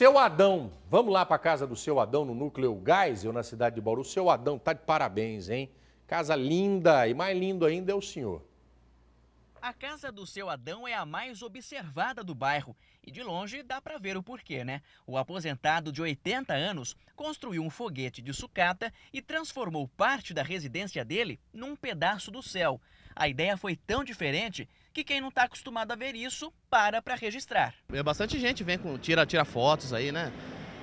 Seu Adão, vamos lá para casa do seu Adão no Núcleo Geisel, na cidade de Bauru. Seu Adão tá de parabéns, hein? Casa linda e mais lindo ainda é o senhor. A casa do seu Adão é a mais observada do bairro e de longe dá para ver o porquê, né? O aposentado de 80 anos construiu um foguete de sucata e transformou parte da residência dele num pedaço do céu. A ideia foi tão diferente que quem não está acostumado a ver isso para para registrar. É bastante gente vem com tira tira fotos aí, né?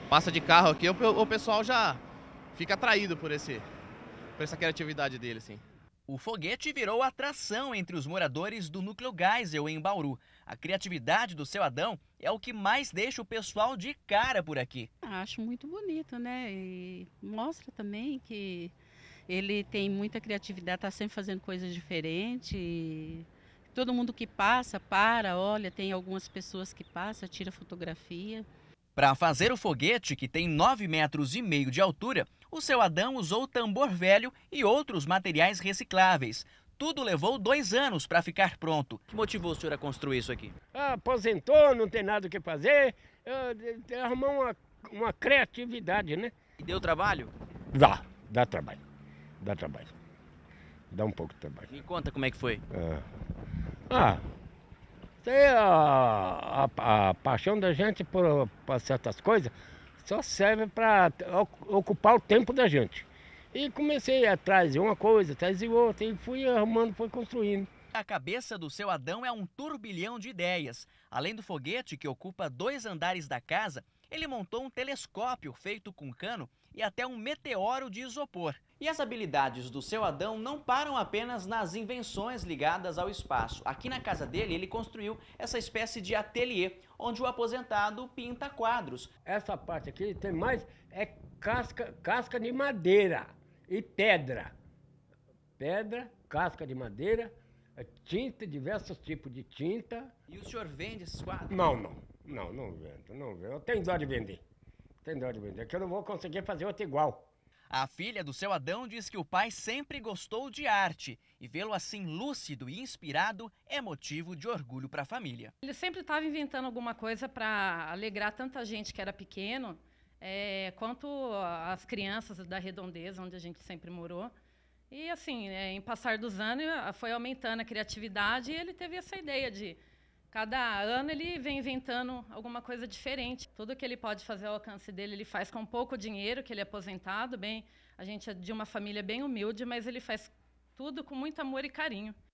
Passa de carro aqui, o, o pessoal já fica atraído por esse por essa criatividade dele, assim. O foguete virou atração entre os moradores do Núcleo Geisel, em Bauru. A criatividade do seu Adão é o que mais deixa o pessoal de cara por aqui. Acho muito bonito, né? E mostra também que ele tem muita criatividade, está sempre fazendo coisas diferentes. Todo mundo que passa, para, olha, tem algumas pessoas que passam, tira fotografia. Para fazer o foguete, que tem 9 metros e meio de altura, o seu Adão usou tambor velho e outros materiais recicláveis. Tudo levou dois anos para ficar pronto. O que motivou o senhor a construir isso aqui? Ah, aposentou, não tem nada o que fazer, arrumou uma, uma criatividade, né? E deu trabalho? Dá, dá trabalho, dá trabalho. Dá um pouco de trabalho. Me conta como é que foi. Ah, é a, a, a, paixão da gente por, por certas coisas só serve para ocupar o tempo da gente. E comecei atrás de uma coisa, atrás de outra, e fui arrumando, fui construindo. A cabeça do seu Adão é um turbilhão de ideias. Além do foguete, que ocupa dois andares da casa, ele montou um telescópio feito com cano e até um meteoro de isopor. E as habilidades do seu Adão não param apenas nas invenções ligadas ao espaço. Aqui na casa dele, ele construiu essa espécie de ateliê, onde o aposentado pinta quadros. Essa parte aqui tem mais é casca, casca de madeira e pedra. Pedra, casca de madeira, tinta, diversos tipos de tinta. E o senhor vende esses quadros? Não, não. Não, não vendo, não vendo. Eu tenho dó de vender. Tenho dó de vender, que eu não vou conseguir fazer outro igual. A filha do seu Adão diz que o pai sempre gostou de arte e vê-lo assim lúcido e inspirado é motivo de orgulho para a família. Ele sempre estava inventando alguma coisa para alegrar tanta gente que era pequeno, é, quanto as crianças da redondeza, onde a gente sempre morou. E assim, é, em passar dos anos, foi aumentando a criatividade e ele teve essa ideia de Cada ano ele vem inventando alguma coisa diferente. Tudo que ele pode fazer ao alcance dele, ele faz com pouco dinheiro, que ele é aposentado, bem, a gente é de uma família bem humilde, mas ele faz tudo com muito amor e carinho.